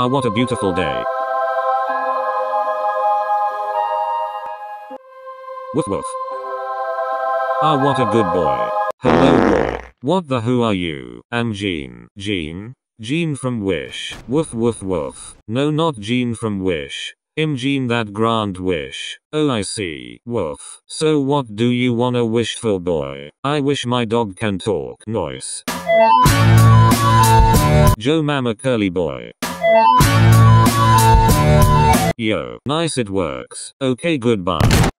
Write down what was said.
Ah, what a beautiful day. Woof woof. Ah, what a good boy. Hello boy. What the who are you? I'm Jean. Gene? Gene from Wish. Woof woof woof. No not Jean from Wish. I'm Gene that grand wish. Oh I see. Woof. So what do you wanna wish for boy? I wish my dog can talk. Noise. Joe Mama Curly Boy. Yo, nice it works. Okay goodbye.